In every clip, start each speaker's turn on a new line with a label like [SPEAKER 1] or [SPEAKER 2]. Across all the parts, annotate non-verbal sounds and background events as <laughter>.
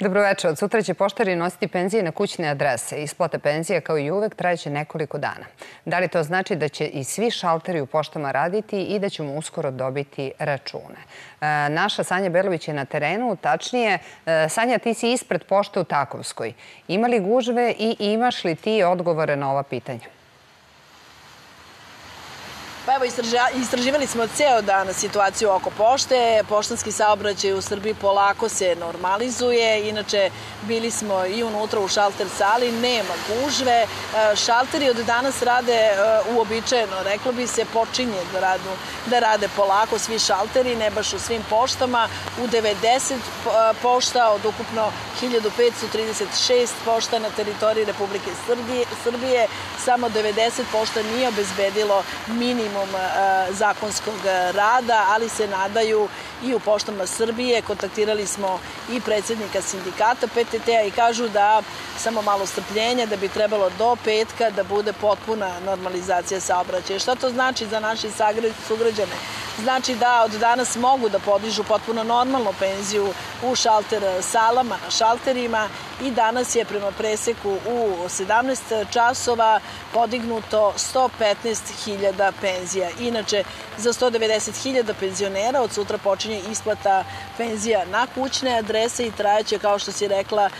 [SPEAKER 1] Dobroveče. Od sutra će poštari nositi penzije na kućne adrese. Isplata penzija, kao i uvek, trajeće nekoliko dana. Da li to znači da će i svi šalteri u poštama raditi i da ćemo uskoro dobiti račune? E, naša Sanja Belović je na terenu, tačnije, e, Sanja, ti si ispred pošte u Takovskoj. Ima li gužve i imaš li ti odgovore na ova pitanja?
[SPEAKER 2] Pa evo, istraživali smo ceo dan situaciju oko pošte. Poštanski saobraćaj u Srbiji polako se normalizuje. Inače, bili smo i unutra u šalter sali, nema gužve. E, šalteri od danas rade e, uobičajeno, reklo bi se, počinje da, radu, da rade polako svi šalteri, ne baš u svim poštama. U 90 e, pošta od ukupno 1536 pošta na teritoriji Republike Srbije, samo 90 pošta nije obezbedilo minimum minimum e, zakonskog rada, ali se nadaju i u poštama Srbije. Kontaktirali smo i predsednika sindikata PTT-a i kažu da samo malo strpljenja, da bi trebalo do petka da bude potpuna normalizacija saobraćaja. Šta to znači za naše sugrađane? Znači da od danas mogu da podižu potpuno normalnu penziju u šalter salama, na šalterima i danas je prema preseku u 17 časova podignuto 115.000 penzija. Inače, za 190.000 penzionera od sutra počinje isplata penzija na kućne adrese i trajeće, kao što si rekla,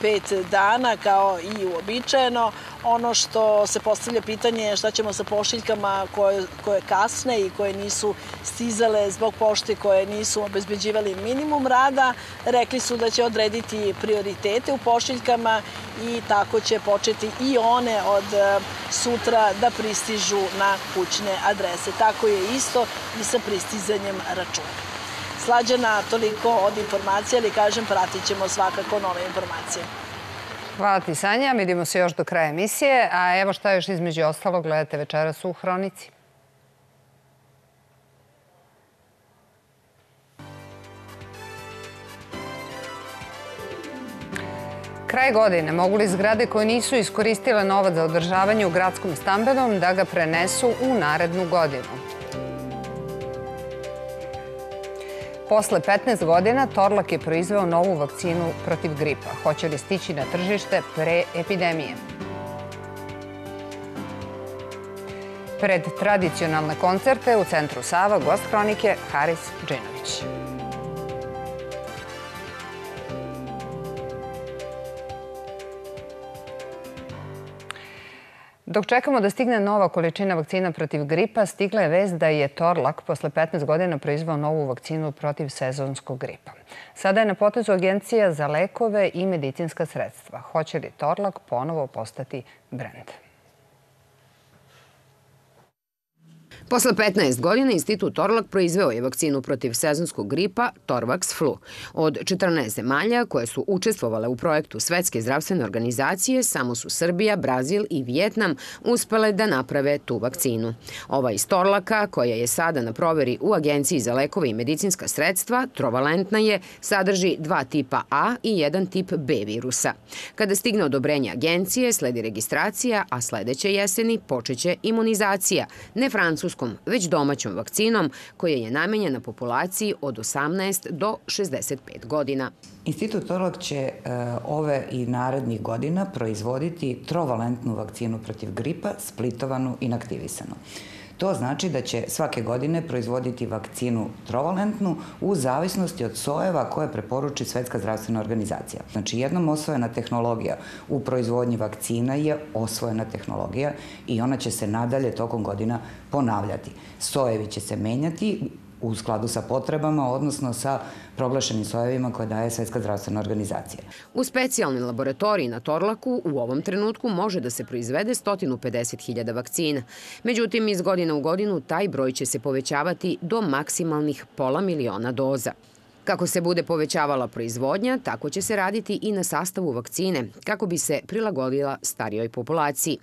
[SPEAKER 2] pet dana, kao i uobičajeno. Ono što se postavlja pitanje je šta ćemo sa pošiljkama koje, koje kasne i koje nisu stizale zbog pošte koje nisu obezbeđivali minimum rada. Rekli su da će odrediti prioritete u pošiljkama i tako će početi i one od e, sutra da pristižu na kućne adrese. Tako je isto i sa pristizanjem računa. Slađana toliko od informacije, ali kažem, pratit ćemo svakako nove informacije.
[SPEAKER 1] Hvala ti, Sanja. Vidimo se još do kraja emisije. A evo šta još između ostalo gledate večeras u Hronici. Kraj godine mogu li zgrade koje nisu iskoristile novac za održavanje u gradskom stambenom da ga prenesu u narednu godinu? Posle 15 godina Torlak je proizveo novu vakcinu protiv gripa. Hoće li stići na tržište pre epidemije? Pred tradicionalne koncerte u centru Sava gost hronike Haris Džinović. Dok čekamo da stigne nova količina vakcina protiv gripa, stigla je vez da je Torlak posle 15 godina proizvao novu vakcinu protiv sezonskog gripa. Sada je na potezu Agencija za lekove i medicinska sredstva. Hoće li Torlak ponovo postati brend?
[SPEAKER 3] Posle 15 godina Institut Torlak proizveo je vakcinu protiv sezonskog gripa Torvax Flu. Od 14 zemalja koje su učestvovale u projektu Svetske zdravstvene organizacije, samo su Srbija, Brazil i Vjetnam uspele da naprave tu vakcinu. Ova iz Torlaka, koja je sada na proveri u Agenciji za lekove i medicinska sredstva, trovalentna je, sadrži dva tipa A i jedan tip B virusa. Kada stigne odobrenje agencije, sledi registracija, a sledeće jeseni počeće imunizacija, ne francusko francuskom, već domaćom vakcinom koja je namenjena populaciji od 18 do 65 godina.
[SPEAKER 4] Institut Torlak će e, ove i narednih godina proizvoditi trovalentnu vakcinu protiv gripa, splitovanu inaktivisanu. To znači da će svake godine proizvoditi vakcinu trovalentnu u zavisnosti od sojeva koje preporuči Svetska zdravstvena organizacija. Znači jednom osvojena tehnologija u proizvodnji vakcina je osvojena tehnologija i ona će se nadalje tokom godina ponavljati. Sojevi će se menjati u skladu sa potrebama, odnosno sa proglašenim sojevima koje daje Svetska zdravstvena organizacija.
[SPEAKER 3] U specijalnoj laboratoriji na Torlaku u ovom trenutku može da se proizvede 150.000 vakcina. Međutim, iz godine u godinu taj broj će se povećavati do maksimalnih pola miliona doza. Kako se bude povećavala proizvodnja, tako će se raditi i na sastavu vakcine, kako bi se prilagodila starijoj populaciji.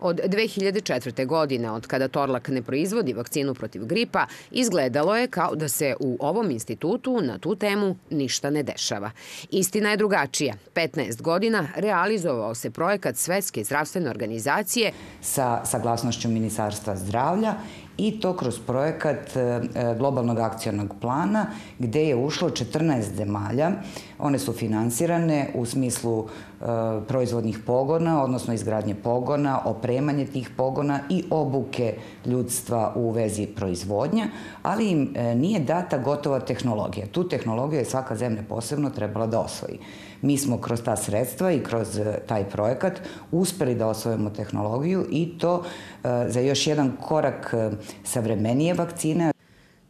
[SPEAKER 3] Od 2004. godine, od kada Torlak ne proizvodi vakcinu protiv gripa, izgledalo je kao da se u ovom institutu na tu temu ništa ne dešava. Istina je drugačija. 15 godina realizovao se projekat Svetske zdravstvene organizacije
[SPEAKER 4] sa saglasnošću Ministarstva zdravlja i to kroz projekat e, globalnog akcionog plana gde je ušlo 14 zemalja. One su finansirane u smislu e, proizvodnih pogona, odnosno izgradnje pogona, opremanje tih pogona i obuke ljudstva u vezi proizvodnja, ali im e, nije data gotova tehnologija. Tu tehnologiju je svaka zemlja posebno trebala da osvoji. Mi smo kroz ta sredstva i kroz e, taj projekat uspeli da osvojimo tehnologiju i to e, za još jedan korak e, savremenije vakcine,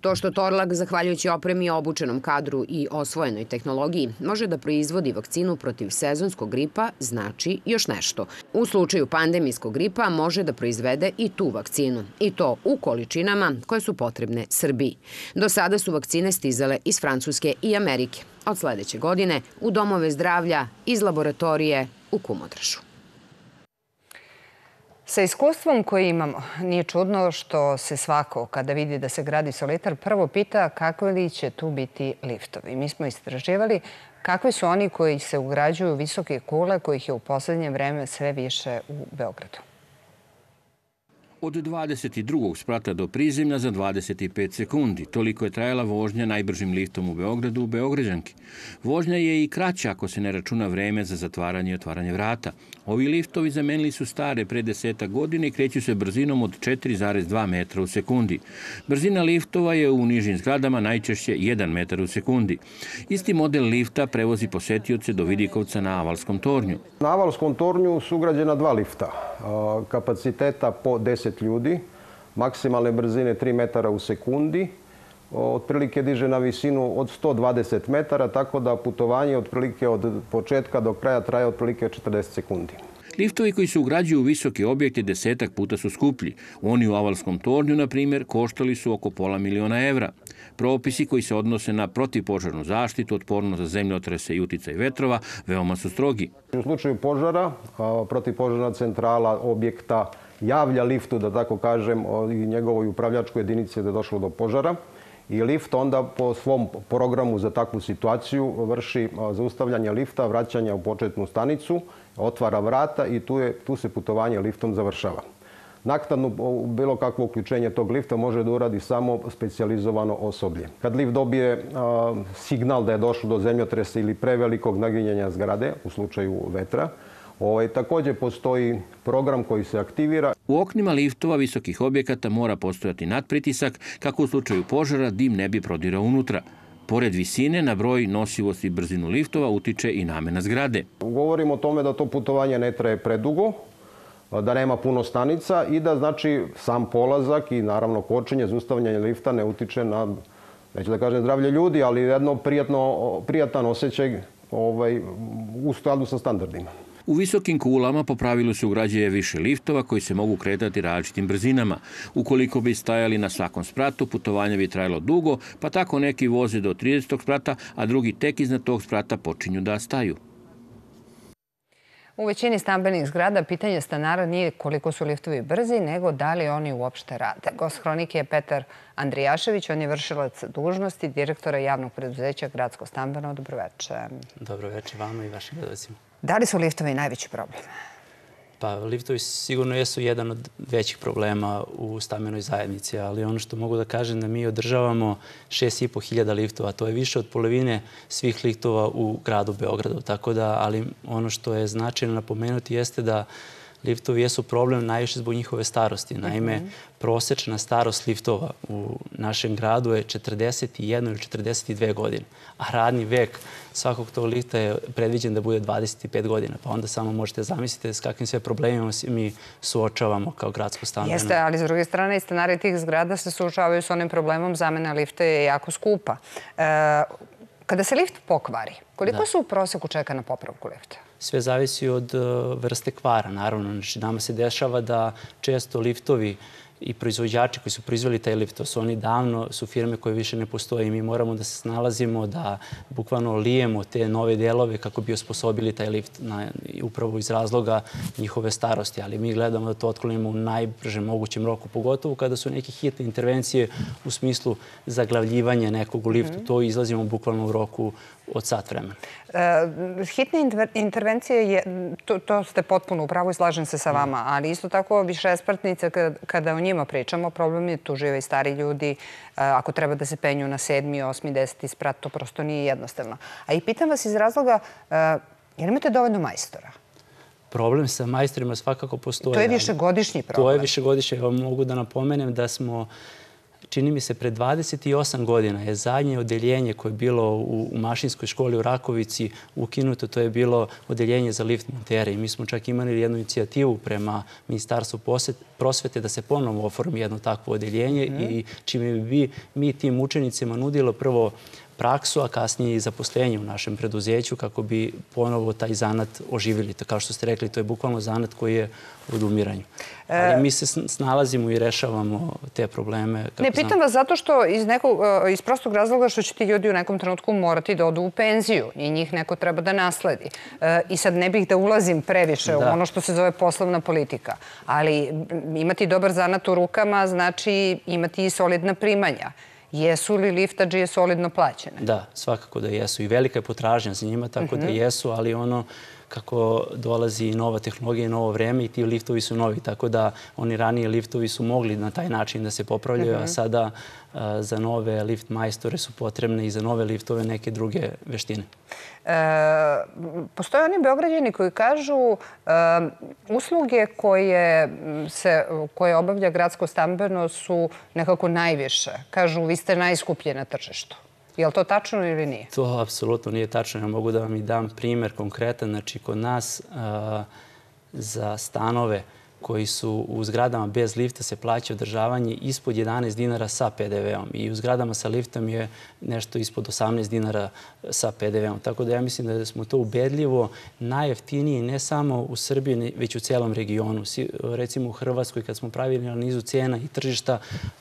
[SPEAKER 3] To što Torlak, zahvaljujući opremi obučenom kadru i osvojenoj tehnologiji, može da proizvodi vakcinu protiv sezonskog gripa, znači još nešto. U slučaju pandemijskog gripa može da proizvede i tu vakcinu, i to u količinama koje su potrebne Srbiji. Do sada su vakcine stizale iz Francuske i Amerike. Od sledeće godine u domove zdravlja, iz laboratorije u Kumodrašu.
[SPEAKER 1] Sa iskustvom koje imamo, nije čudno što se svako, kada vidi da se gradi solitar, prvo pita kakve li će tu biti liftovi. Mi smo istraživali kakve su oni koji se ugrađuju visoke kule, kojih je u poslednje vreme sve više u Beogradu
[SPEAKER 5] od 22. sprata do prizemlja za 25 sekundi. Toliko je trajala vožnja najbržim liftom u Beogradu u Beograđanki. Vožnja je i kraća ako se ne računa vreme za zatvaranje i otvaranje vrata. Ovi liftovi zamenili su stare pre deseta godine i kreću se brzinom od 4,2 metra u sekundi. Brzina liftova je u nižim zgradama najčešće 1 metar u sekundi. Isti model lifta prevozi posetioce do Vidikovca na Avalskom tornju.
[SPEAKER 6] Na Avalskom tornju su ugrađena dva lifta kapaciteta po 10 ljudi, maksimalne brzine 3 metara u sekundi, otprilike diže na visinu od 120 metara, tako da putovanje otprilike od početka do kraja traje otprilike 40 sekundi.
[SPEAKER 5] Liftovi koji se ugrađuju u visoke objekte desetak puta su skuplji. Oni u Avalskom tornju, na primjer, koštali su oko pola miliona evra. Propisi koji se odnose na protivpožarnu zaštitu, otporno za zemljotrese i uticaj vetrova, veoma su strogi.
[SPEAKER 6] U slučaju požara, protivpožarna centrala objekta javlja liftu, da tako kažem, i njegovoj upravljačkoj jedinici da je došlo do požara i lift onda po svom programu za takvu situaciju vrši zaustavljanje lifta, vraćanje u početnu stanicu, otvara vrata i tu, je, tu se putovanje liftom završava. Naknadno bilo kakvo uključenje tog lifta može da uradi samo specializovano osoblje. Kad lift dobije a, signal da je došlo do zemljotresa ili prevelikog naginjanja zgrade, u slučaju vetra, Ovaj, takođe postoji program koji se aktivira.
[SPEAKER 5] U oknima liftova visokih objekata mora postojati nadpritisak kako u slučaju požara dim ne bi prodirao unutra. Pored visine, na broj, nosivost i brzinu liftova utiče i namena zgrade.
[SPEAKER 6] Govorimo o tome da to putovanje ne traje predugo, da nema puno stanica i da znači sam polazak i naravno kočenje, zustavljanje lifta ne utiče na, neću da kažem zdravlje ljudi, ali jedno prijatno, prijatan osjećaj ovaj, u skladu sa standardima.
[SPEAKER 5] U visokim kulama po pravilu se ugrađuje više liftova koji se mogu kretati različitim brzinama. Ukoliko bi stajali na svakom spratu, putovanje bi trajalo dugo, pa tako neki voze do 30. sprata, a drugi tek iznad tog sprata počinju da staju.
[SPEAKER 1] U većini stambenih zgrada pitanje stanara nije koliko su liftovi brzi, nego da li oni uopšte rade. Gost hronike je Petar Andrijašević, on je vršilac dužnosti direktora javnog preduzeća Gradsko stambeno. Dobroveče.
[SPEAKER 7] Dobroveče vama i vašim gledacima.
[SPEAKER 1] Da li su liftovi najveći problem?
[SPEAKER 7] Pa liftovi sigurno jesu jedan od većih problema u stambenoj zajednici, ali ono što mogu da kažem da mi održavamo 6.500 liftova, to je više od polovine svih liftova u gradu Beogradu. Tako da, ali ono što je značajno napomenuti jeste da liftovi jesu problem najviše zbog njihove starosti. Naime, mhm. prosečna starost liftova u našem gradu je 41 ili 42 godine, a radni vek svakog tog lifta je predviđen da bude 25 godina. Pa onda samo možete zamisliti s kakvim sve problemima mi suočavamo kao gradsko stambeno.
[SPEAKER 1] Jeste, ali s druge strane i stanari tih zgrada se suočavaju s onim problemom zamena lifta je jako skupa. E, kada se lift pokvari, koliko da. se u proseku čeka na popravku lifta?
[SPEAKER 7] Sve zavisi od uh, vrste kvara, naravno. Znači, nama se dešava da često liftovi i proizvođači koji su proizveli taj lift, to su oni davno, su firme koje više ne postoje i mi moramo da se snalazimo, da bukvalno lijemo te nove delove kako bi osposobili taj lift na, upravo iz razloga njihove starosti. Ali mi gledamo da to otklonimo u najbržem mogućem roku, pogotovo kada su neke hitne intervencije u smislu zaglavljivanja nekog u liftu. Mm. To izlazimo bukvalno u roku od sat vremena.
[SPEAKER 1] E, hitne intervencije, je, to, to ste potpuno upravo i slažem se sa vama, ali isto tako više espartnice kada, kada o njima pričamo. Problem je tu žive i stari ljudi. E, ako treba da se penju na sedmi, osmi, deseti sprat, to prosto nije jednostavno. A i pitam vas iz razloga, e, jer imate dovoljno majstora?
[SPEAKER 7] Problem sa majstorima svakako postoje.
[SPEAKER 1] To je višegodišnji problem.
[SPEAKER 7] To je višegodišnji. Evo mogu da napomenem da smo čini mi se, pre 28 godina je zadnje odeljenje koje je bilo u, u mašinskoj školi u Rakovici ukinuto. To je bilo odeljenje za lift montere i mi smo čak imali jednu inicijativu prema Ministarstvu prosvete da se ponovo oformi jedno takvo odeljenje mm -hmm. i čime bi mi tim učenicima nudilo prvo praksu, a kasnije i zaposlenje u našem preduzeću kako bi ponovo taj zanat oživili. Kao što ste rekli, to je bukvalno zanat koji je u odumiranju. Ali mi se snalazimo i rešavamo te probleme.
[SPEAKER 1] Kako ne, pitam vas zato što iz, nekog, e, iz prostog razloga što će ti ljudi u nekom trenutku morati da odu u penziju i njih neko treba da nasledi. E, I sad ne bih da ulazim previše da. u ono što se zove poslovna politika, ali imati dobar zanat u rukama znači imati i solidna primanja. Jesu li liftađije solidno plaćene?
[SPEAKER 7] Da, svakako da jesu. I velika je potražnja za njima, tako da mhm. jesu, ali ono kako dolazi nova tehnologija i novo vreme i ti liftovi su novi, tako da oni ranije liftovi su mogli na taj način da se popravljaju, a mhm. sada za nove lift majstore su potrebne i za nove liftove neke druge veštine. E,
[SPEAKER 1] postoje oni beograđani koji kažu e, usluge koje, se, koje obavlja gradsko stambeno su nekako najviše. Kažu vi ste najskuplje na tržištu. Je li to tačno ili nije?
[SPEAKER 7] To apsolutno nije tačno. Ja mogu da vam i dam primer konkretan. Znači, kod nas za stanove koji su u zgradama bez lifta se plaća održavanje ispod 11 dinara sa PDV-om i u zgradama sa liftom je nešto ispod 18 dinara sa PDV-om. Tako da ja mislim da smo to ubedljivo najjeftiniji ne samo u Srbiji, već u celom regionu. Recimo u Hrvatskoj kad smo pravili analizu cena i tržišta,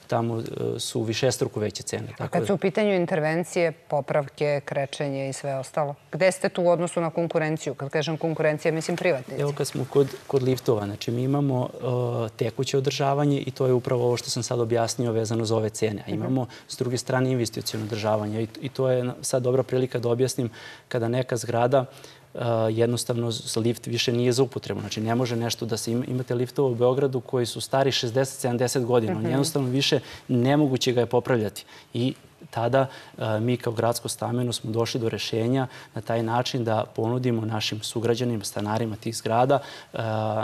[SPEAKER 7] tamo e, su višestruko veće cene.
[SPEAKER 1] A kad su u pitanju intervencije, popravke, krečenje i sve ostalo, gde ste tu u odnosu na konkurenciju? Kad kažem konkurencija, mislim privatnici.
[SPEAKER 7] Evo kad smo kod, kod liftova, znači mi imamo uh, tekuće održavanje i to je upravo ovo što sam sad objasnio vezano za ove cene. A imamo s druge strane investicijono održavanje i, i to je sad dobra prilika da objasnim kada neka zgrada Uh, jednostavno lift više nije za upotrebu. Znači ne može nešto da se ima, imate liftova u Beogradu koji su stari 60-70 godina. Mm -hmm. Jednostavno više nemoguće ga je popravljati. I tada e, mi kao gradsko stameno smo došli do rešenja na taj način da ponudimo našim sugrađanima, stanarima tih zgrada e,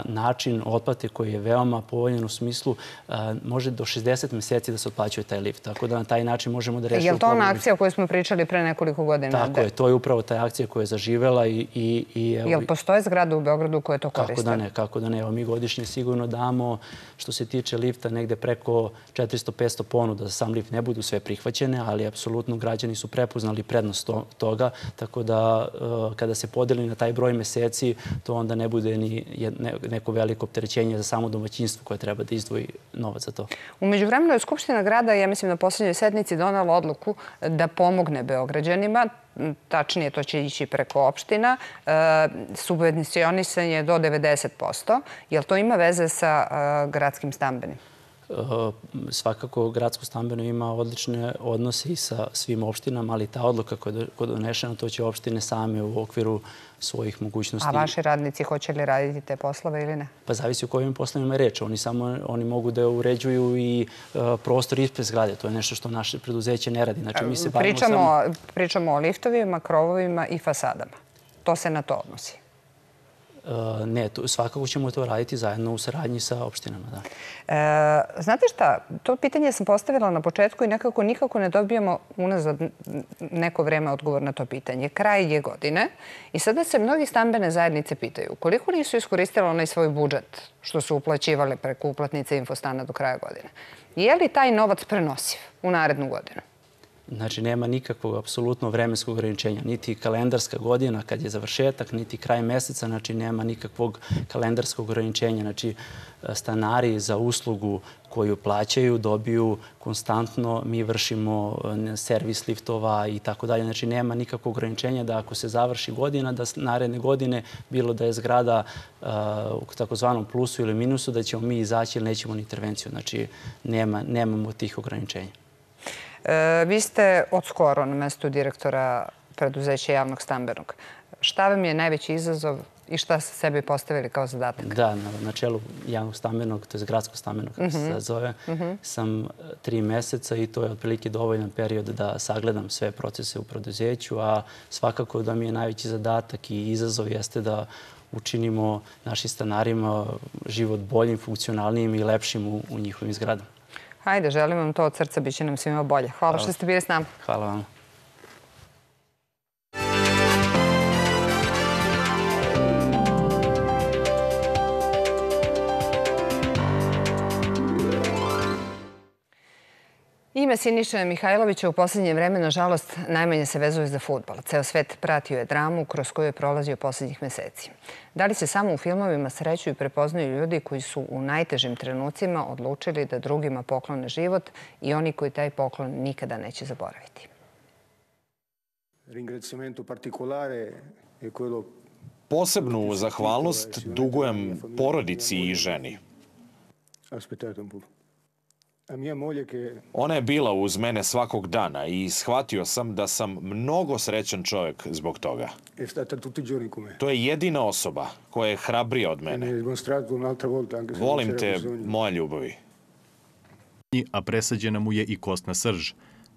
[SPEAKER 7] način otplate koji je veoma povoljen u smislu e, može do 60 meseci da se otplaćuje taj lift. Tako da na taj način možemo da rešimo
[SPEAKER 1] Je li to ona akcija o kojoj smo pričali pre nekoliko godina?
[SPEAKER 7] Tako je, to je upravo ta akcija koja je zaživela i... i, i
[SPEAKER 1] evo, je li postoje zgrade u Beogradu koje to koriste?
[SPEAKER 7] Kako da ne, kako da ne. Evo, mi godišnje sigurno damo što se tiče lifta negde preko 400-500 ponuda za sam lift ne budu sve prihvaćene, ali apsolutno građani su prepoznali prednost toga, tako da e, kada se podeli na taj broj meseci, to onda ne bude ni neko veliko opterećenje za samo domaćinstvo koje treba da izdvoji novac za to.
[SPEAKER 1] Umeđu vremenu je Skupština grada, ja mislim na poslednjoj sednici, donala odluku da pomogne Beograđanima tačnije to će ići preko opština, e, subvencionisanje do 90%. Jel to ima veze sa e, gradskim stambenim?
[SPEAKER 7] Eh, svakako gradsko stambeno ima odlične odnose i sa svim opštinama, ali ta odluka koja je donešena, to će opštine same u okviru svojih mogućnosti.
[SPEAKER 1] A vaši radnici hoće li raditi te poslove ili ne?
[SPEAKER 7] Pa zavisi o kojim poslovima je reč. Oni samo oni mogu da uređuju i uh, prostor ispred zgrade. To je nešto što naše preduzeće ne radi. Znači, mi se
[SPEAKER 1] pričamo, samo... pričamo o liftovima, krovovima i fasadama. To se na to odnosi.
[SPEAKER 7] E, ne, to, svakako ćemo to raditi zajedno u saradnji sa opštinama. Da.
[SPEAKER 1] E, znate šta, to pitanje sam postavila na početku i nekako nikako ne dobijamo unazad neko vreme odgovor na to pitanje. Kraj je godine i sada se mnogi stambene zajednice pitaju koliko nisu iskoristile onaj svoj budžet što su uplaćivali preko uplatnice infostana do kraja godine. Je li taj novac prenosiv u narednu godinu?
[SPEAKER 7] Znači, nema nikakvog apsolutno vremenskog ograničenja. Niti kalendarska godina kad je završetak, niti kraj meseca, znači nema nikakvog kalendarskog ograničenja. Znači, stanari za uslugu koju plaćaju dobiju konstantno, mi vršimo servis liftova i tako dalje. Znači, nema nikakvog ograničenja da ako se završi godina, da naredne godine, bilo da je zgrada u takozvanom plusu ili minusu, da ćemo mi izaći ili nećemo ni intervenciju. Znači, nema, nemamo tih ograničenja.
[SPEAKER 1] E, vi ste od skoro na mestu direktora preduzeća javnog stambenog. Šta vam je najveći izazov i šta ste sebi postavili kao zadatak?
[SPEAKER 7] Da, na, na čelu javnog stambenog, to je gradsko stambenog, kako se mhm. zove, -hmm. sam e, tri meseca i to je otprilike dovoljan period da sagledam sve procese u preduzeću, a svakako da mi je najveći zadatak i izazov jeste da učinimo našim stanarima život boljim, funkcionalnijim i lepšim u, u njihovim zgradama.
[SPEAKER 1] Hajde, želim vam to od srca, bit će nam svima bolje. Hvala, Hvala. što ste bili s nama.
[SPEAKER 7] Hvala vam.
[SPEAKER 1] Ime Siniša Mihajlovića u poslednje vreme, nažalost, najmanje se vezuje za futbol. Ceo svet pratio je dramu kroz koju je prolazio poslednjih meseci. Da li se samo u filmovima sreću i prepoznaju ljudi koji su u najtežim trenucima odlučili da drugima poklone život i oni koji taj poklon nikada neće zaboraviti?
[SPEAKER 8] Posebnu zahvalnost dugujem porodici i ženi. Aspettate un po'. Ona je bila uz mene svakog dana i shvatio sam da sam mnogo srećan čovjek zbog toga. To je jedina osoba koja je hrabrija od mene. Volim te, moja ljubavi.
[SPEAKER 9] A presađena mu je i kostna srž.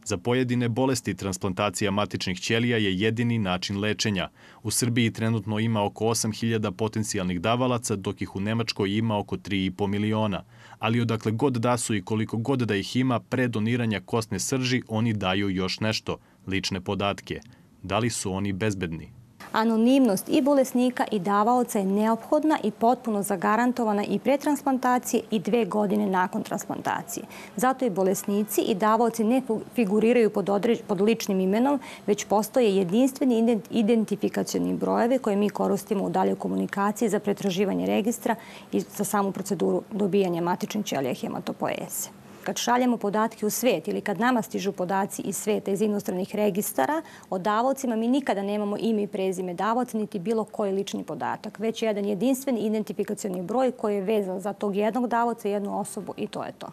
[SPEAKER 9] Za pojedine bolesti transplantacija matičnih ćelija je jedini način lečenja. U Srbiji trenutno ima oko 8000 potencijalnih davalaca, dok ih u Nemačkoj ima oko 3,5 miliona ali odakle god da su i koliko god da ih ima, pre doniranja kostne srži oni daju još nešto, lične podatke. Da li su oni bezbedni?
[SPEAKER 10] Anonimnost i bolesnika i davaoca je neophodna i potpuno zagarantovana i pre transplantacije i dve godine nakon transplantacije. Zato i bolesnici i davaoci ne figuriraju pod, određ, pod ličnim imenom, već postoje jedinstveni identifikacioni brojevi koje mi koristimo u daljoj komunikaciji za pretraživanje registra i za samu proceduru dobijanja matičnih ćelija hematopoese. Kad šaljemo podatke u svet ili kad nama stižu podaci iz sveta, iz inostranih registara, o davocima mi nikada nemamo ime i prezime davoca, niti bilo koji lični podatak, već jedan jedinstveni identifikacioni broj koji je vezan za tog jednog davoca, jednu osobu i to je to.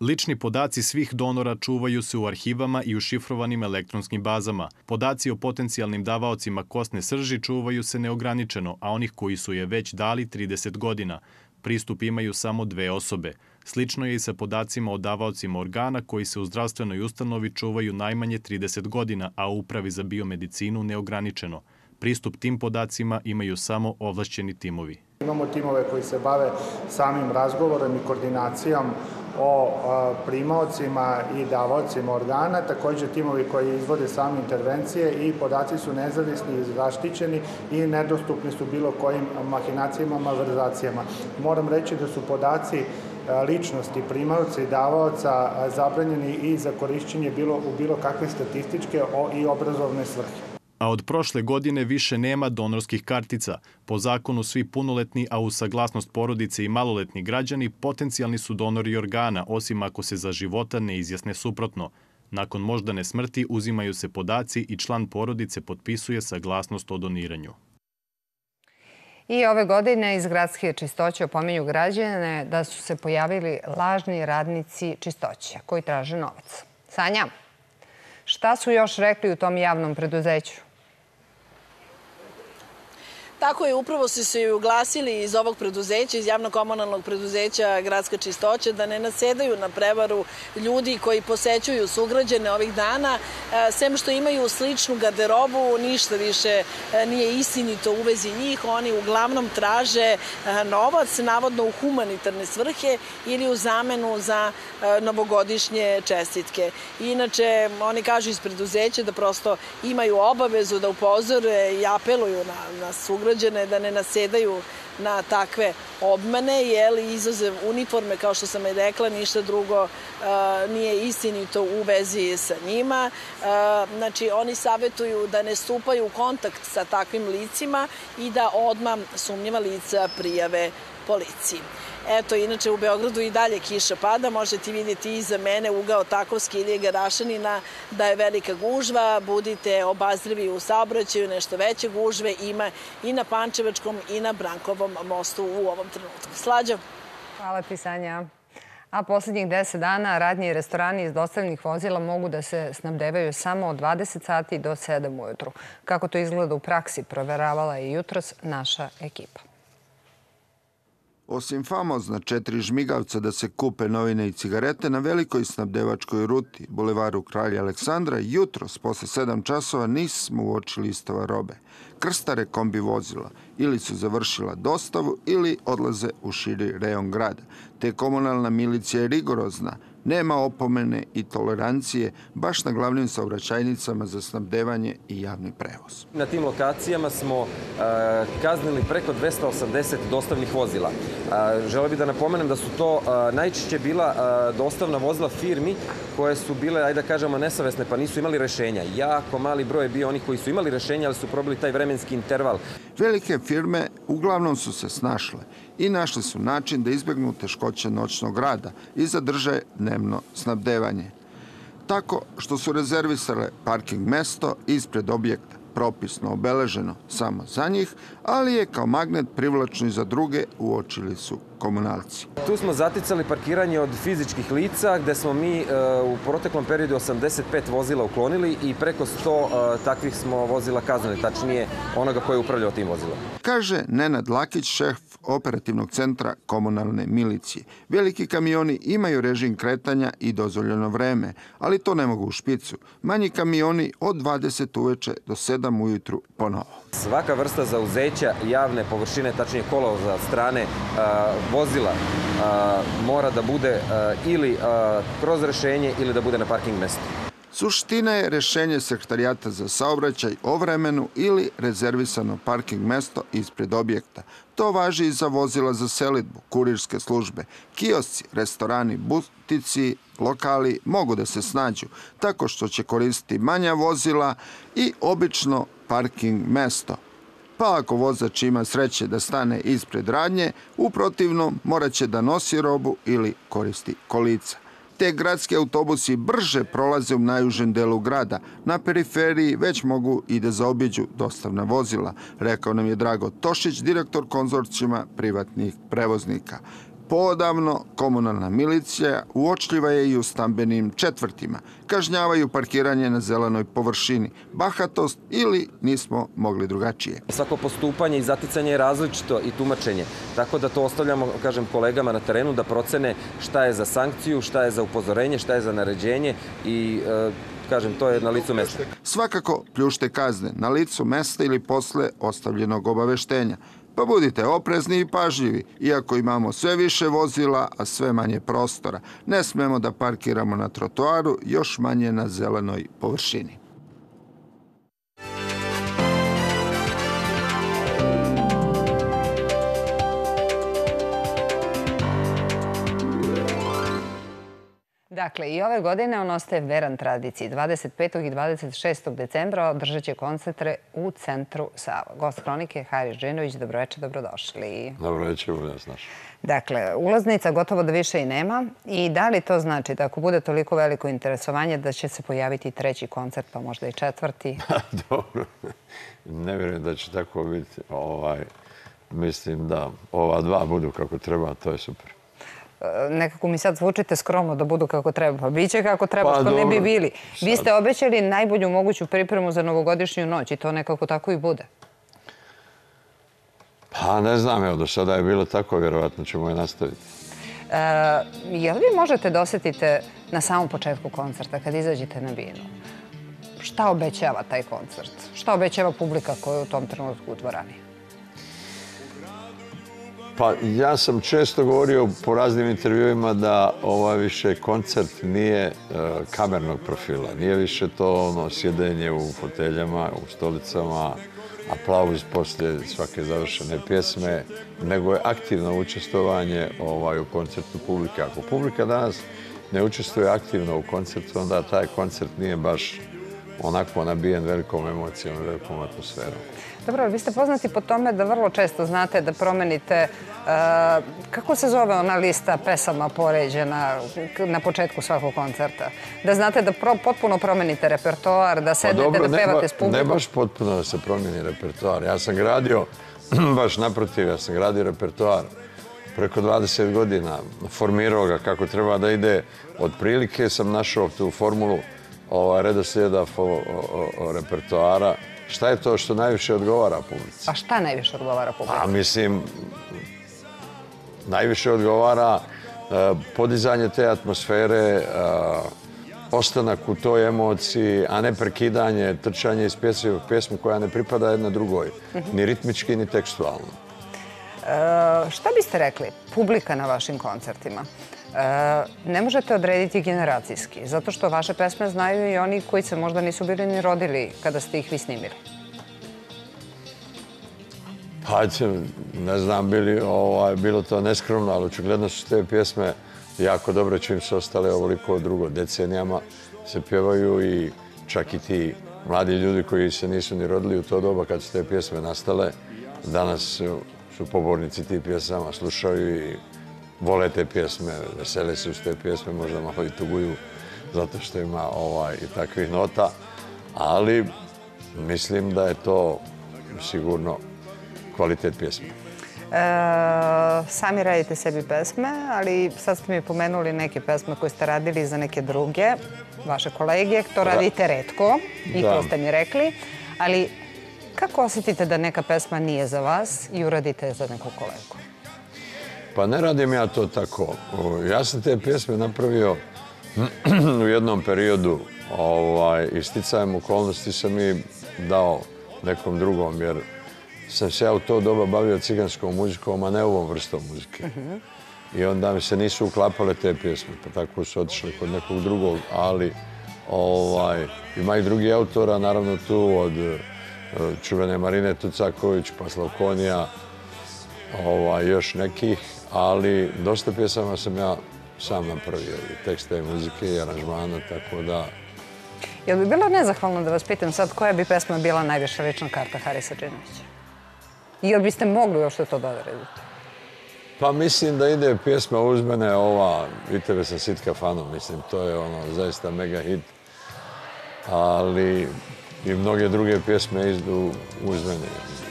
[SPEAKER 9] Lični podaci svih donora čuvaju se u arhivama i u šifrovanim elektronskim bazama. Podaci o potencijalnim davaocima kostne srži čuvaju se neograničeno, a onih koji su je već dali 30 godina. Pristup imaju samo dve osobe – Slično je i sa podacima o davaocima organa koji se u zdravstvenoj ustanovi čuvaju najmanje 30 godina, a upravi za biomedicinu neograničeno. Pristup tim podacima imaju samo ovlašćeni timovi.
[SPEAKER 11] Imamo timove koji se bave samim razgovorom i koordinacijom o primaocima i davaocima organa, takođe timovi koji izvode same intervencije i podaci su nezavisni i zaštićeni i nedostupni su bilo kojim mahinacijama, malverzacijama. Moram reći da su podaci ličnosti primaoca i davaoca zabranjeni i za korišćenje bilo, u bilo kakve statističke i obrazovne svrhe.
[SPEAKER 9] A od prošle godine više nema donorskih kartica. Po zakonu svi punoletni, a u saglasnost porodice i maloletni građani potencijalni su donori organa, osim ako se za života ne izjasne suprotno. Nakon moždane smrti uzimaju se podaci i član porodice potpisuje saglasnost o doniranju.
[SPEAKER 1] I ove godine iz gradske čistoće opominju građane da su se pojavili lažni radnici čistoće koji traže novac. Sanja, šta su još rekli u tom javnom preduzeću?
[SPEAKER 2] Tako je, upravo su se i uglasili iz ovog preduzeća, iz javno-komunalnog preduzeća Gradska čistoća, da ne nasedaju na prevaru ljudi koji posećuju sugrađene ovih dana. E, sem što imaju sličnu garderobu, ništa više e, nije istinito u vezi njih. Oni uglavnom traže e, novac, navodno u humanitarne svrhe ili u zamenu za novogodišnje čestitke. Inače, oni kažu iz preduzeća da prosto imaju obavezu da upozore i apeluju na, na sugrađene sugrađane da ne nasedaju na takve obmane, jer izuzev uniforme, kao što sam i rekla, ništa drugo nije istinito u vezi sa njima. Znači, oni savetuju da ne stupaju u kontakt sa takvim licima i da odmah sumnjiva lica prijave policiji. Eto, inače u Beogradu i dalje kiša pada, možete vidjeti iza mene ugao Takovski ili Garašanina da je velika gužva, budite obazrivi u saobraćaju, nešto veće gužve ima i na Pančevačkom i na Brankovom mostu u ovom trenutku. Slađo.
[SPEAKER 1] Hvala ti, Sanja. A poslednjih 10 dana radnje i restorani iz dostavljenih vozila mogu da se snabdevaju samo od 20 sati do 7 ujutru. Kako to izgleda u praksi, proveravala je jutros naša ekipa.
[SPEAKER 12] Osim famozna četiri žmigavca da se kupe novine i cigarete na velikoj snabdevačkoj ruti, bulevaru Kralja Aleksandra, jutros posle 7 časova nismo uočili istova robe. Krstare kombi vozila ili su završila dostavu ili odlaze u širi rejon grada, te komunalna milicija je rigorozna – nema opomene i tolerancije baš na glavnim saobraćajnicama za snabdevanje i javni prevoz.
[SPEAKER 13] Na tim lokacijama smo kaznili preko 280 dostavnih vozila. Želeo bih da napomenem da su to najčešće bila dostavna vozila firmi koje su bile, ajde da kažemo, nesavesne, pa nisu imali rešenja. Jako mali broj je bio onih koji su imali rešenja, ali su probili taj vremenski interval.
[SPEAKER 12] Velike firme uglavnom su se snašle i našli su način da izbjegnu teškoće noćnog rada i zadrže dnevno snabdevanje. Tako što su rezervisale parking mesto ispred objekta propisno obeleženo samo za njih, ali je kao magnet privlačno i za druge uočili su komunalci.
[SPEAKER 13] Tu smo zaticali parkiranje od fizičkih lica gde smo mi e, u proteklom periodu 85 vozila uklonili i preko 100 e, takvih smo vozila kaznili, tačnije onoga koji je upravljao tim vozilom.
[SPEAKER 12] Kaže Nenad Lakić, šef operativnog centra komunalne milicije. Veliki kamioni imaju režim kretanja i dozvoljeno vreme, ali to ne mogu u špicu. Manji kamioni od 20 uveče do 7 ujutru ponovo.
[SPEAKER 13] Svaka vrsta zauzeća javne površine, tačnije za strane vozila mora da bude ili kroz rešenje ili da bude na parking mestu.
[SPEAKER 12] Suština je rešenje sekretarijata za saobraćaj o vremenu ili rezervisano parking mesto ispred objekta. To važi i za vozila za selitbu, kurirske službe, kiosci, restorani, butici, lokali mogu da se snađu tako što će koristiti manja vozila i obično parking mesto. Pa ako vozač ima sreće da stane ispred radnje, u protivnom moraće da nosi robu ili koristi kolica. Te gradski autobusi brže prolaze u najužem delu grada. Na periferiji već mogu i da zaobiđu dostavna vozila, rekao nam je Drago Tošić, direktor konzorcijuma privatnih prevoznika. Poodavno komunalna milicija uočljiva je i u stambenim četvrtima. Kažnjavaju parkiranje na zelenoj površini, bahatost ili nismo mogli drugačije.
[SPEAKER 13] Svako postupanje i zaticanje je različito i tumačenje. Tako da to ostavljamo, kažem, kolegama na terenu da procene šta je za sankciju, šta je za upozorenje, šta je za naređenje i e, kažem, to je na licu mesta.
[SPEAKER 12] Svakako pljušte kazne na licu mesta ili posle ostavljenog obaveštenja. Pa budite oprezni i pažljivi, iako imamo sve više vozila, a sve manje prostora. Ne smemo da parkiramo na trotoaru, još manje na zelenoj površini.
[SPEAKER 1] Dakle, i ove godine on ostaje veran tradiciji. 25. i 26. decembra održat će koncertre u centru Sava. Gost kronike, Haris Džinović, dobroveče, dobrodošli.
[SPEAKER 14] Dobroveče, bolje znaš.
[SPEAKER 1] Dakle, ulaznica gotovo da više i nema. I da li to znači da ako bude toliko veliko interesovanje da će se pojaviti treći koncert, pa možda i četvrti? <laughs>
[SPEAKER 14] Dobro. Ne vjerujem da će tako biti. Ovaj, mislim da ova dva budu kako treba, to je super
[SPEAKER 1] nekako mi sad zvučite skromno da budu kako treba. Pa biće kako treba, pa što ne bi bili. Vi ste obećali najbolju moguću pripremu za novogodišnju noć i to nekako tako i bude.
[SPEAKER 14] Pa ne znam, evo, do sada je bilo tako, vjerovatno ćemo je nastaviti.
[SPEAKER 1] E, je li vi možete da osetite na samom početku koncerta, kad izađete na binu? Šta obećava taj koncert? Šta obećava publika koja je u tom trenutku u dvorani?
[SPEAKER 14] Pa ja sam često govorio po raznim intervjuima da ovaj više koncert nije e, kamernog profila. Nije više to ono sjedenje u foteljama, u stolicama, aplauz poslije svake završene pjesme, nego je aktivno učestvovanje ovaj, u koncertu publike. Ako publika danas ne učestvuje aktivno u koncertu, onda taj koncert nije baš onako nabijen velikom emocijom, velikom atmosferom.
[SPEAKER 1] Dobro, vi ste poznati po tome da vrlo često znate da promenite, e, kako se zove ona lista pesama poređena na početku svakog koncerta? Da znate da potpuno promenite repertoar, da pa sednete, da pevate s publikom?
[SPEAKER 14] Ne baš potpuno da se promeni repertoar. Ja sam gradio, <clears throat> baš naprotiv, ja sam gradio repertoar preko 20 godina, formirao ga kako treba da ide. Od prilike sam našao tu formulu redoslijeda o, repertoara. Šta je to što najviše odgovara publici?
[SPEAKER 1] A šta najviše odgovara publici?
[SPEAKER 14] A mislim, najviše odgovara e, podizanje te atmosfere, e, ostanak u toj emociji, a ne prekidanje, trčanje iz pjesme u pjesmu koja ne pripada jedna drugoj, ni ritmički, ni tekstualno.
[SPEAKER 1] E, šta biste rekli, publika na vašim koncertima? E, ne možete odrediti generacijski, zato što vaše pesme znaju i oni koji se možda nisu bili ni rodili kada ste ih vi snimili.
[SPEAKER 14] Pa, ne znam, bili, ovaj, bilo to neskromno, ali očigledno su te pjesme jako dobro čim su ostale ovoliko drugo decenijama se pjevaju i čak i ti mladi ljudi koji se nisu ni rodili u to doba kad su te pjesme nastale, danas su, pobornici tih pjesama, slušaju i vole te pjesme, vesele se uz te pjesme, možda malo i tuguju zato što ima ovaj, i takvih nota, ali mislim da je to sigurno kvalitet pjesme.
[SPEAKER 1] E, sami radite sebi pesme, ali sad ste mi pomenuli neke pesme koje ste radili za neke druge, vaše kolege. To radite redko, i to ste mi rekli. Ali kako osjetite da neka pesma nije za vas i uradite za nekog kolegu?
[SPEAKER 14] Pa ne radim ja to tako. Ja sam te pjesme napravio u jednom periodu. Ovaj, okolnosti sam i dao nekom drugom, jer sam se ja u to doba bavio ciganskom muzikom, a ne ovom vrstom muzike. I onda mi se nisu uklapale te pjesme, pa tako su otišli kod nekog drugog, ali ovaj, ima i drugi autora, naravno tu od uh, čuvene Marine Tucaković, pa Slavkonija, ovaj, još nekih, ali dosta pjesama sam ja sam napravio, i tekste i muzike i aranžmana, tako da...
[SPEAKER 1] Jel bi bilo nezahvalno da vas pitam sad koja bi pesma bila najviša lična karta Harisa Džinovića? I jel biste mogli uopšte to da odredite?
[SPEAKER 14] Pa mislim da ide pjesma uz mene ova I tebe sam sitka fanom, mislim, to je ono zaista mega hit. Ali i mnoge druge pjesme izdu uz mene.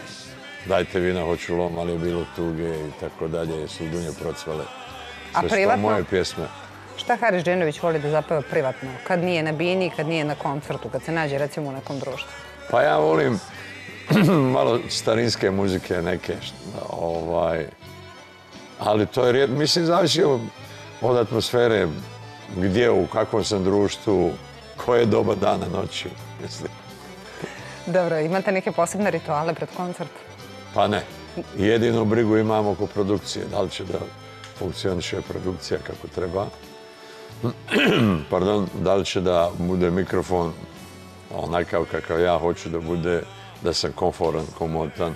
[SPEAKER 14] Dajte vina, hoću lom, ali je bilo tuge i tako dalje, su dunje procvale.
[SPEAKER 1] A privatno?
[SPEAKER 14] moje pjesme.
[SPEAKER 1] Šta Haris Dženović voli da zapeva privatno? Kad nije na bini, kad nije na koncertu, kad se nađe recimo u nekom društvu?
[SPEAKER 14] Pa ja volim <clears throat> malo starinske muzike neke, ovaj, ali to je, mislim, zavisi od atmosfere, gdje, u kakvom sam društvu, koje doba dana, noći, mislim.
[SPEAKER 1] Dobro, imate neke posebne rituale pred koncert?
[SPEAKER 14] Pa ne. Jedinu brigu imamo oko produkcije. Da li će da funkcioniše produkcija kako treba? <clears throat> Pardon, da li će da bude mikrofon onakav kakav ja hoću da bude, da sam komforan, komotan,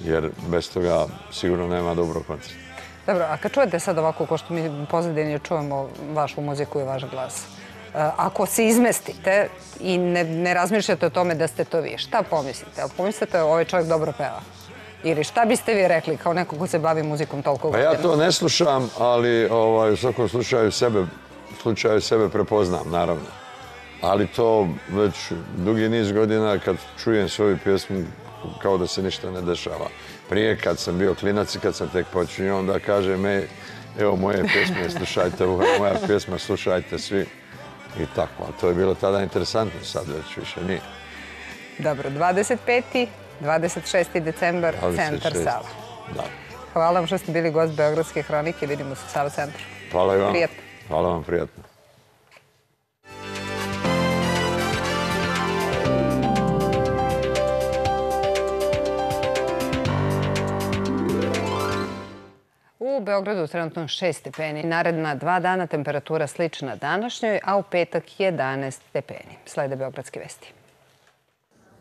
[SPEAKER 14] jer bez toga sigurno nema dobro koncerta.
[SPEAKER 1] Dobro, a kad čujete sad ovako, ko što mi pozadini čujemo vašu muziku i vaš glas, e, ako se izmestite i ne, ne razmišljate o tome da ste to vi, šta pomislite? Pomislite ovaj čovjek dobro peva? Ili šta biste vi rekli kao neko ko se bavi muzikom toliko
[SPEAKER 14] godina? Pa ja to ne slušam, ali ovaj, u svakom slučaju sebe, slučaju sebe prepoznam, naravno. Ali to već dugi niz godina kad čujem svoju pjesmu kao da se ništa ne dešava. Prije kad sam bio klinac i kad sam tek počinio, onda kaže me, evo moje pjesme, slušajte, moja pjesma, slušajte svi. I tako, a to je bilo tada interesantno, sad već više nije.
[SPEAKER 1] Dobro, 25. 26. decembar, 26. centar Sava.
[SPEAKER 14] Da.
[SPEAKER 1] Hvala vam što ste bili gost Beogradske hronike, vidimo se u Sava centru.
[SPEAKER 14] Hvala vam.
[SPEAKER 1] Prijatno.
[SPEAKER 14] Hvala vam, prijatno.
[SPEAKER 1] U Beogradu trenutno 6 stepeni. Naredna dva dana temperatura slična današnjoj, a u petak 11 stepeni. Slede Beogradske vesti.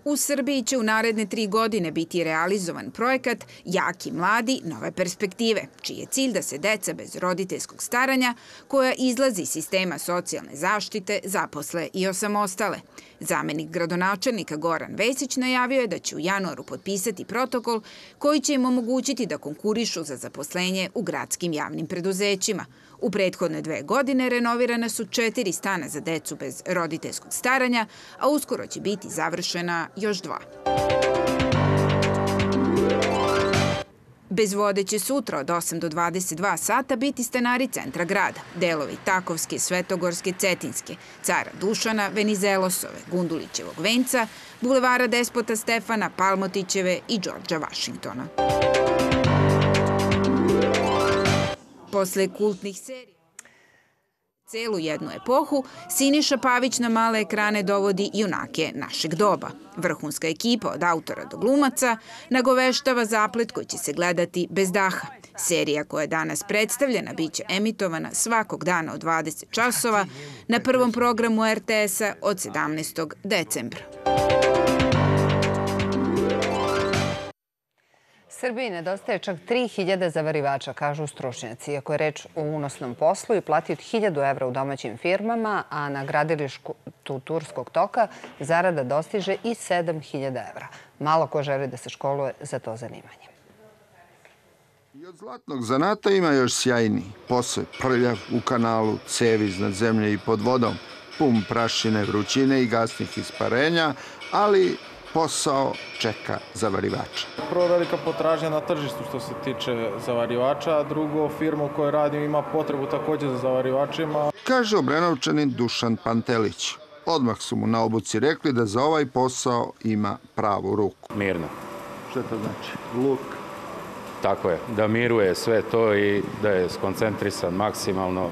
[SPEAKER 15] U Srbiji će u naredne tri godine biti realizovan projekat Jaki mladi, nove perspektive, čiji je cilj da se deca bez roditeljskog staranja, koja izlazi iz sistema socijalne zaštite, zaposle i osamostale. Zamenik gradonačelnika Goran Vesić najavio je da će u januaru potpisati protokol koji će im omogućiti da konkurišu za zaposlenje u gradskim javnim preduzećima – U prethodne dve godine renovirane su četiri stana za decu bez roditeljskog staranja, a uskoro će biti završena još dva. Bez vode će sutra od 8 do 22 sata biti stanari centra grada, delovi Takovske, Svetogorske, Cetinske, Cara Dušana, Venizelosove, Gundulićevog venca, Bulevara Despota Stefana, Palmotićeve i Đorđa Vašingtona. Posle kultnih serija celu jednu epohu, Siniša Pavić na male ekrane dovodi junake našeg doba. Vrhunska ekipa od autora do glumaca nagoveštava zaplet koji će se gledati bez daha. Serija koja je danas predstavljena biće emitovana svakog dana od 20 časova na prvom programu RTS-a od 17. decembra.
[SPEAKER 1] Srbiji nedostaje čak 3000 zavarivača, kažu stručnjaci. Iako je reč o unosnom poslu i plati od 1000 evra u domaćim firmama, a na gradilištu Turskog toka zarada dostiže i 7000 evra. Malo ko želi da se školuje za to zanimanje.
[SPEAKER 12] I od zlatnog zanata ima još sjajni. Posle prljav u kanalu, cevi iznad zemlje i pod vodom, pum prašine, vrućine i gasnih isparenja, ali posao čeka zavarivača.
[SPEAKER 16] Prvo velika potražnja na tržištu što se tiče zavarivača, a drugo firma u kojoj radim ima potrebu takođe za zavarivačima.
[SPEAKER 12] Kaže Obrenovčanin Dušan Pantelić. Odmah su mu na obuci rekli da za ovaj posao ima pravu ruku.
[SPEAKER 17] Mirno.
[SPEAKER 12] Što to znači? Luk?
[SPEAKER 17] Tako je, da miruje sve to i da je skoncentrisan maksimalno.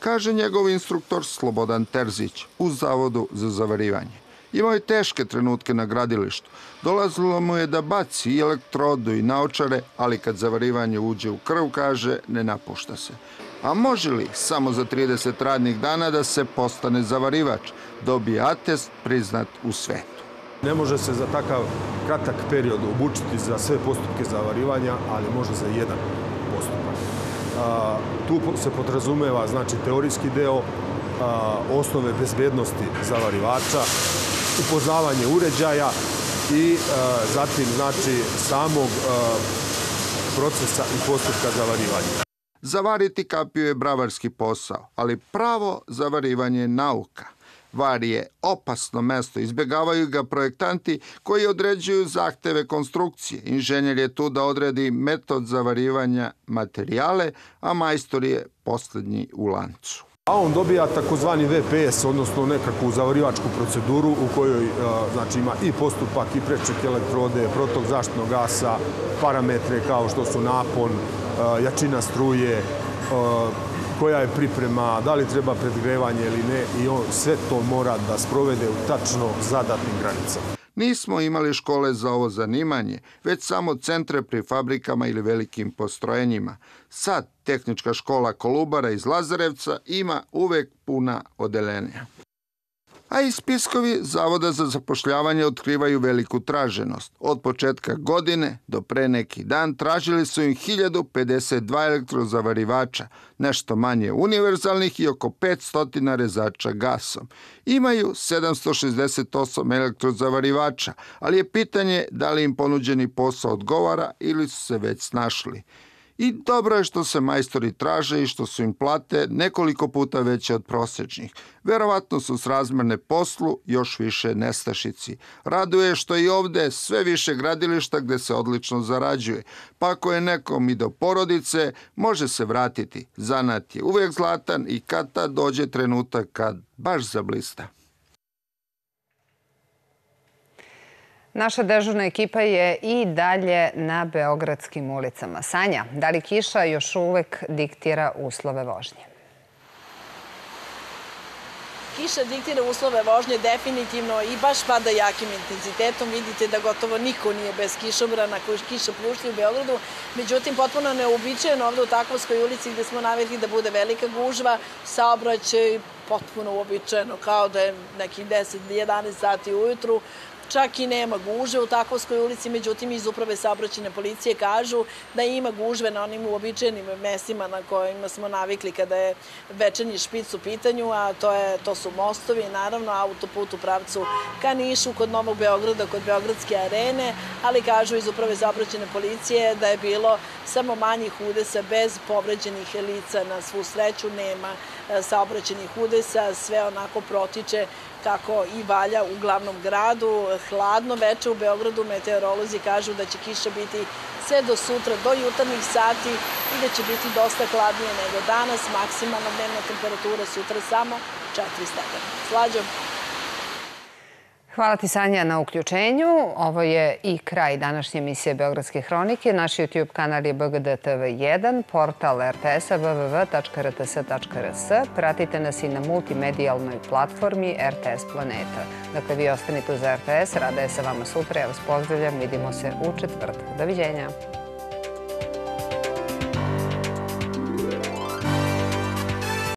[SPEAKER 12] Kaže njegov instruktor Slobodan Terzić u Zavodu za zavarivanje. Imao je teške trenutke na gradilištu. Dolazilo mu je da baci i elektrodu i naočare, ali kad zavarivanje uđe u krv, kaže, ne napušta se. A može li samo za 30 radnih dana da se postane zavarivač, dobije atest priznat u svetu?
[SPEAKER 18] Ne može se za takav kratak period obučiti za sve postupke zavarivanja, ali može za jedan postupak. Tu se potrazumeva znači, teorijski deo, osnove bezbednosti zavarivača, upoznavanje uređaja i e, zatim znači samog e, procesa i postupka zavarivanja.
[SPEAKER 12] Zavariti kapiju je bravarski posao, ali pravo zavarivanje je nauka. Var je opasno mesto, izbegavaju ga projektanti koji određuju zahteve konstrukcije. Inženjer je tu da odredi metod zavarivanja materijale, a majstor je poslednji u lancu
[SPEAKER 18] a on dobija takozvani VPS, odnosno nekakvu zavarivačku proceduru u kojoj znači, ima i postupak i preček elektrode, protok zaštitnog gasa, parametre kao što su napon, jačina struje, koja je priprema, da li treba predgrevanje ili ne i on sve to mora da sprovede u tačno zadatnim granicama.
[SPEAKER 12] Nismo imali škole za ovo zanimanje, već samo centre pri fabrikama ili velikim postrojenjima. Sad tehnička škola Kolubara iz Lazarevca ima uvek puna odelenja a i spiskovi Zavoda za zapošljavanje otkrivaju veliku traženost. Od početka godine do pre neki dan tražili su im 1052 elektrozavarivača, nešto manje univerzalnih i oko 500 rezača gasom. Imaju 768 elektrozavarivača, ali je pitanje da li im ponuđeni posao odgovara ili su se već snašli. I dobro je što se majstori traže i što su im plate nekoliko puta veće od prosečnih. Verovatno su srazmerne poslu još više nestašici. Raduje što i ovde sve više gradilišta gde se odlično zarađuje. Pa ako je nekom i do porodice, može se vratiti. Zanat je uvek zlatan i kad ta dođe trenutak kad baš zablista.
[SPEAKER 1] Naša dežurna ekipa je i dalje na beogradskim ulicama. Sanja, da li kiša još uvek diktira uslove vožnje?
[SPEAKER 2] Kiša diktira uslove vožnje definitivno i baš pada jakim intenzitetom. Vidite da gotovo niko nije bez kišobrana koji kiša pljušti u Beogradu. Međutim, potpuno neobičajeno ovde u Takovskoj ulici gde smo navikli da bude velika gužva, saobraćaj potpuno uobičajeno, kao da je nekih 10-11 sati ujutru čak i nema guže u Takovskoj ulici, međutim iz uprave saobraćene policije kažu da ima gužve na onim uobičajenim mestima na kojima smo navikli kada je večernji špic u pitanju, a to, je, to su mostovi, naravno autoput u pravcu ka Nišu, kod Novog Beograda, kod Beogradske arene, ali kažu iz uprave saobraćene policije da je bilo samo manjih udesa bez povređenih lica. Na svu sreću, nema e, saobraćenih udesa, sve onako protiče kako i valja u glavnom gradu. Hladno veče u Beogradu, meteorolozi kažu da će kiša biti sve do sutra, do jutarnjih sati i da će biti dosta hladnije nego danas. Maksimalna dnevna temperatura sutra samo 4 stepena. Slađo.
[SPEAKER 1] Hvala ti Sanja na uključenju. Ovo je i kraj današnje emisije Beogradske hronike. Naš YouTube kanal je BGDTV1, portal RTS-a www.rts.rs. Pratite nas i na multimedijalnoj platformi RTS Planeta. Dakle, vi ostanite uz RTS, rada je sa vama sutra. Ja vas pozdravljam, vidimo se u četvrtak. Doviđenja.